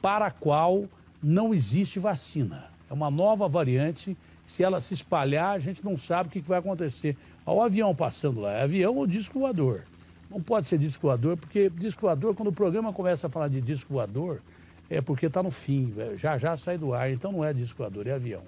para a qual não existe vacina. É uma nova variante. Se ela se espalhar, a gente não sabe o que vai acontecer. Olha o avião passando lá, é avião ou disco voador. Não pode ser disco voador, porque disco voador, quando o programa começa a falar de disco voador, é porque está no fim, é, já já sai do ar, então não é disco voador, é avião.